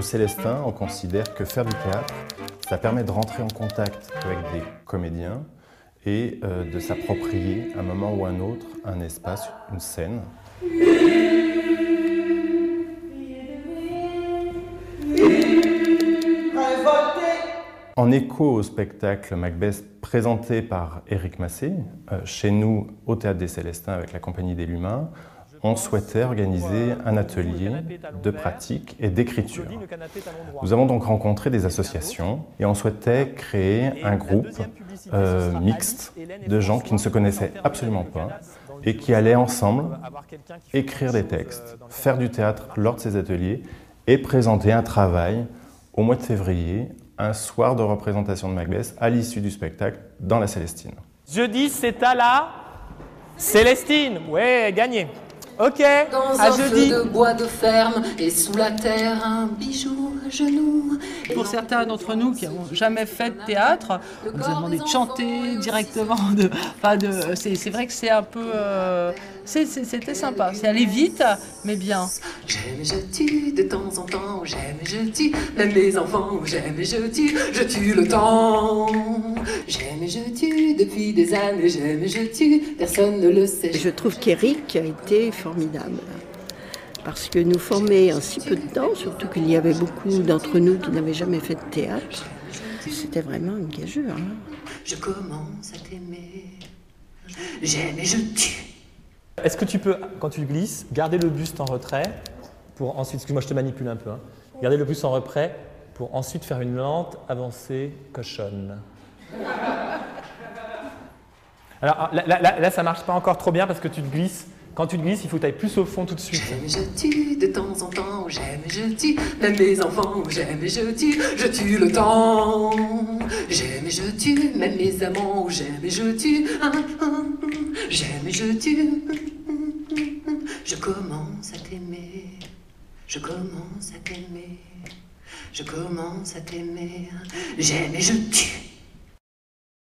Au Célestin, on considère que faire du théâtre, ça permet de rentrer en contact avec des comédiens et euh, de s'approprier un moment ou un autre un espace, une scène. En écho au spectacle Macbeth présenté par Éric Massé, euh, chez nous au Théâtre des Célestins avec la Compagnie des Lumains, on souhaitait organiser un atelier de pratique et d'écriture. Nous avons donc rencontré des associations et on souhaitait créer un groupe euh, mixte de gens qui ne se connaissaient absolument pas et qui allaient ensemble écrire des textes, faire du théâtre lors de ces ateliers et présenter un travail au mois de février, un soir de représentation de Macbeth à l'issue du spectacle dans la Célestine. Jeudi, c'est à la Célestine. Ouais, gagné. Ok, Dans à un jeudi. feu de bois de ferme et sous la terre un bijou à genoux. Et Pour certains d'entre nous qui n'ont jamais fait de théâtre, on nous a demandé de chanter directement. De, enfin de, c'est, c'est vrai que c'est un peu. euh, c'est- c'est- c'était sympa. C'est aller vite, mais bien. J'aime et je tue de temps en temps, j'aime et je tue, même les enfants, j'aime et je tue, je tue le temps. J'aime et je tue depuis des années, j'aime et je tue, personne ne le sait. Je trouve qu'Eric a été formidable. Parce que nous former en si peu de temps, surtout qu'il y avait beaucoup d'entre nous qui n'avaient jamais fait de théâtre, c'était vraiment une gageure. hein. Je commence à t'aimer, j'aime et je tue. Est-ce que tu peux, quand tu glisses, garder le buste en retrait pour ensuite, excuse-moi, je te manipule un peu, hein. garder le buste en retrait pour ensuite faire une lente avancée cochonne? Alors là, là, ça marche pas encore trop bien parce que tu te glisses. Quand tu te glisses, il faut que tu ailles plus au fond tout de suite. J'aime je tue de temps en temps, j'aime je tue, même les enfants, j'aime je tue, je tue le temps. J'aime je tue, même mes amants, j'aime je tue, ah, ah, ah. j'aime je tue. Je commence à t'aimer, je commence à t'aimer, je commence à t'aimer, j'aime et je tue.